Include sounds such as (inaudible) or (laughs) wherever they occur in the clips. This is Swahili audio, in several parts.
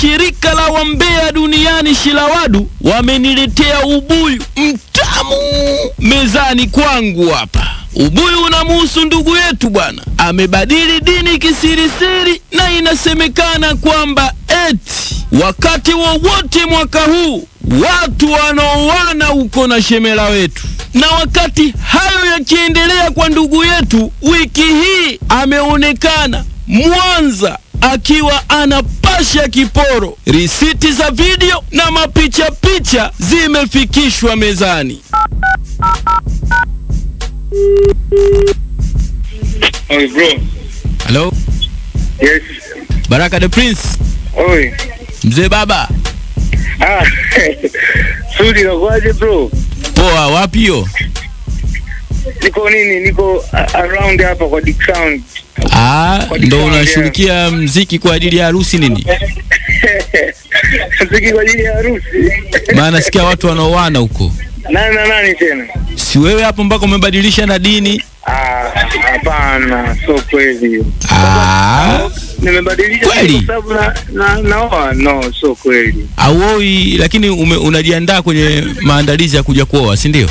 Shirika la wambea duniani Shilawadu wameniletea ubuyu mtamu mezani kwangu hapa. Ubuyu unamuhusu ndugu yetu bwana, amebadili dini kisirisiri, na inasemekana kwamba eti wakati wowote mwaka huu watu wanaoana huko na shemela wetu. Na wakati hayo yakiendelea kwa ndugu yetu, wiki hii ameonekana Mwanza akiwa anapasha kiporo. Risiti za video na mapicha picha zimefikishwa mezani. Oi bro. Hello. Yes. Baraka the Prince, Oi. mzee baba. Ah. (laughs) Sudi nakwaje bro? Poa, wapi hiyo? Niko nini? Niko around hapa kwa Dick Sound. Ah, ndo unashughulikia mziki kwa ajili ya harusi nini? (laughs) Mziki kwa ajili ya harusi. Maana nasikia watu wanaoana huko. Nani na nani tena? Si wewe hapo mpaka umebadilisha na dini? Ah, hapana, sio kweli. Ah, Nimebadilisha kwa sababu na, na naoa no, sio kweli. auoi, lakini ume, unajiandaa kwenye maandalizi ya kuja kuoa, si ndio?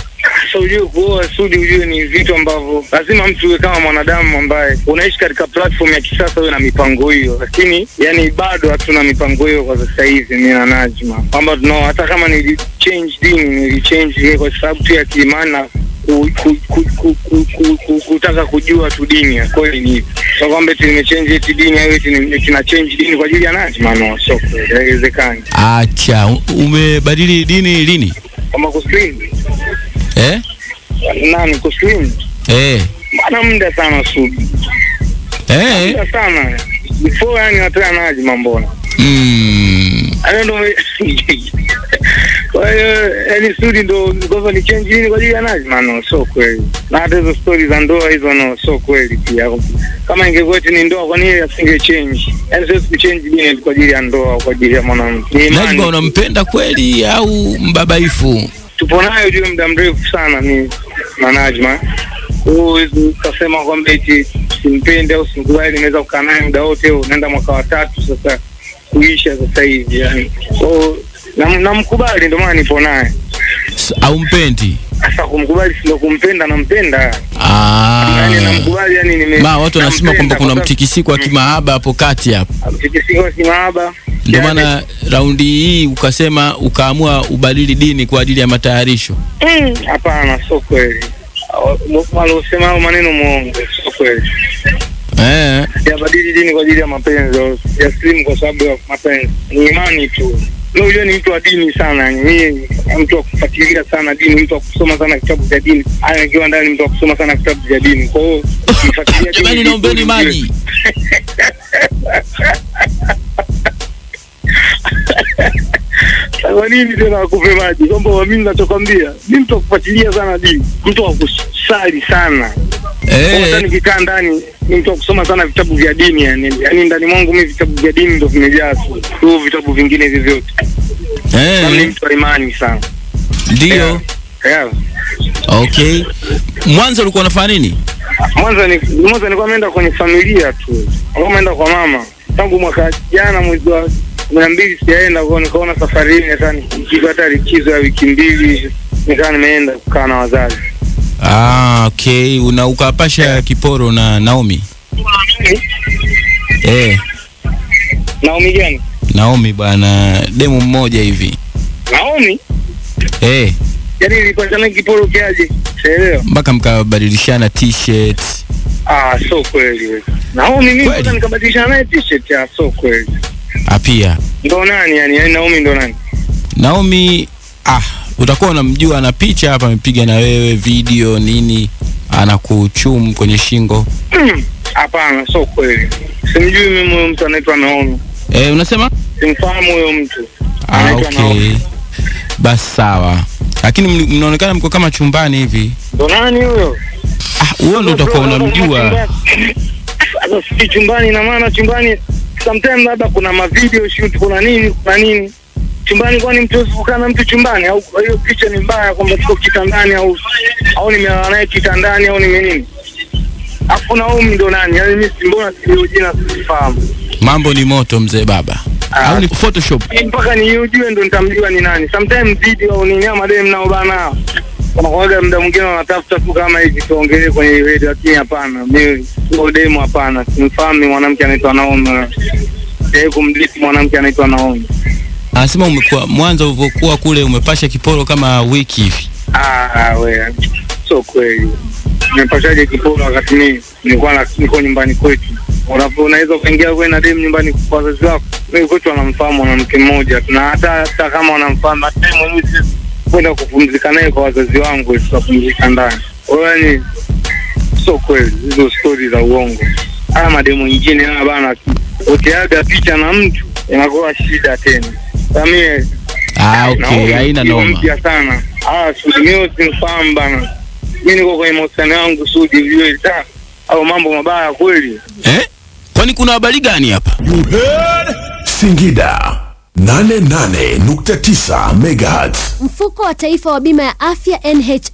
So ujue kuoa Sudi, ujue ni vitu ambavyo lazima mtu uwe kama mwanadamu ambaye unaishi katika platform ya kisasa, uwe na mipango hiyo, lakini yani bado hatuna mipango hiyo kwa sasa hivi. Mimi na Najma kwamba tunao, hata kama nili change dini nili change kwa sababu tu ya kiimani na ku, ku, ku, ku, ku, ku, ku, kutaka kujua tu dini ya kweli ni hivi. So kwamba eti nimechange eti dini au eti ni- eti change dini kwa ajili ya Najma, no, so haiwezekani. Acha, umebadili dini lini? Kwamba kuslim Eh? nani kuslim Eh. bana, muda sana subi. Eh. Muda sana before yani watoa maji mambona. Mm. hayo ndo (laughs) kwa hiyo yani Sudi ndo kwamba ni change nini kwa ajili ya Najma no so kweli na hata hizo stori za ndoa hizo no so kweli pia kama ingekuwa ni ndoa kwa nini asinge change yani ni kuchange nini kwa ajili ya ndoa kwa ajili ya mwanamke Najma unampenda kweli au mbabaifu? Tupo nayo juu muda mrefu sana ni na Najma. Huwezi ukasema kwamba eti simpende au simkubali, nimeweza kukaa naye muda wote, unaenda mwaka wa tatu sasa kuisha sasa hivi yani. So nam- namkubali, ndio maana nipo naye. Au mpendi? Sasa kumkubali sio kumpenda, nampenda Ah. yani, namkubali yani, nime Ma watu wanasema kwamba kuna mtikisiko wa kimahaba hapo kati hapo. mtikisiko wa kimahaba Ndio maana raundi hii ukasema ukaamua ubadili dini kwa ajili ya matayarisho. mm, hapana, sio kweli. Waliosema hayo maneno muongo, sio kweli. Eh. sijabadili dini kwa ajili ya mapenzi au sijaslimu kwa sababu ya mapenzi, ni imani tu. Leo yeye ni mtu wa dini sana, mimi mtu wa kufuatilia sana dini, mtu wa kusoma sana kitabu cha dini. Haya, nikiwa ndani mtu wa kusoma sana kitabu cha dini, kwa hiyo (laughs) nifuatilia dini Jamani, naombeni maji. (laughs) Kwa nini tena wakupe maji? Kwamba mimi ninachokwambia, ni mtu akufuatilia sana dini, mtu akusali sana Hey. Eh. nikikaa ndani ni mtu wa kusoma sana vitabu vya dini yani, yani ndani mwangu mimi vitabu vya dini ndo vimejaa tu, vitabu vingine vyovyote. Hey. ni Eh. mtu wa imani sana. Ndio. Yeah. Okay. Mwanzo ulikuwa unafanya nini? Mwanza ni mwanza nilikuwa nimeenda kwenye familia tu. Nilikuwa nimeenda kwa mama. Tangu mwaka jana mwezi wa kumi na mbili sijaenda kwa nikaona safari hii hata nikipata hata likizo ya wiki mbili nikawa nimeenda kukaa na wazazi. Ah, okay. Una ukapasha kiporo na Naomi. Eh. Naomi gani? Naomi bwana, demu mmoja hivi. Naomi? Eh. Yaani ilipatana kiporo kiaje? Sielewa. Mpaka mkabadilishana t-shirt. Ah, so kweli. wewe. Naomi mimi nikabadilishana naye t-shirt ya so kweli. Ah, pia. Ndo nani yani? Yaani Naomi ndo nani? Naomi ah, utakuwa unamjua ana picha hapa amepiga na wewe video nini, anakuchum kwenye shingo. Hapana, mm, so kweli. Simjui mimi huyo mtu anaitwa Naomi. Eh, unasema? Simfahamu huyo mtu. Ah, okay. Naomi. Basi sawa. Lakini mnaonekana mko kama chumbani hivi. Ndo nani huyo? Ah, huyo ndo utakuwa unamjua. Sasa si chumbani, ina maana chumbani sometimes labda kuna ma video shoot, kuna nini, kuna nini chumbani. Kwani mtu hawezi kukaa na mtu chumbani? Au hiyo picha ni mbaya kwamba tuko kitandani, au au nimelala naye kitandani, au nime nini? Afu huyu ndo nani? Yaani mimi si mbona sio jina sifahamu. Mambo ni moto mzee baba. au ni photoshop mpaka niujue ndo nitamjua ni nani. Sometimes video au nini ama dem nao bana wanakuwaga muda mwingine wanatafuta tu kama hivi tuongelee kwenye redio, lakini hapana, mimi sio demo, hapana. Simfahamu mwanamke anaitwa Naomi, sijai kumdate mwanamke anaitwa Naomi. anasema umekuwa mwanzo ulivyokuwa kule umepasha kiporo kama wiki hivi Ah, we sio kweli. Nimepashaje kiporo wakati mimi nilikuwa na- niko nyumbani kwetu? Unaweza ukaingia kwe na demu nyumbani kwa wazazi wako. Mimi kwetu wanamfahamu mwanamke mmoja na hata hata kama wanamfahamu hata mwenyewe kwenda kupumzika naye kwa wazazi wangu, tutapumzika ndani. Kwa hiyo yani sio kweli hizo stori za uongo. Haya mademu ingine haya bana, ukiaga picha na mtu inakuwa shida tena. Samie mimi ah, okay haina noma mpya sana. Ah, Sudi mimi simfahamu bana. Mimi niko kwenye mahusiano yangu Sudi vile ta au mambo mabaya kweli. eh? kwani kuna habari gani hapa Singida 88.9 MHz. Mfuko wa Taifa wa Bima ya Afya NHIF